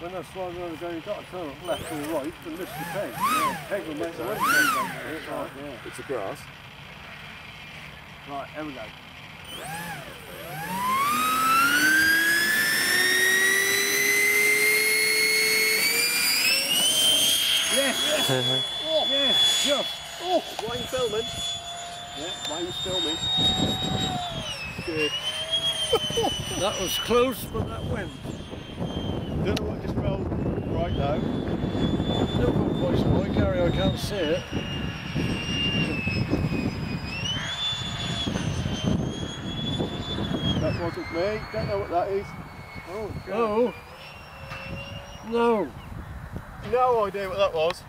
when they're sliding again, you've got to turn it left or right to lift the peg. Yeah, peg will make the weight change on. Right, yeah. It's a grass. Right, here we go. Yes! oh, yes, just. Oh, why are you filming? Yeah, mine's filming. Good. that was close, but that went. Don't know what just fell No good voice boy, Gary, I can't see it. That wasn't me. Don't know what that is. Oh, no. Oh. No. No idea what that was.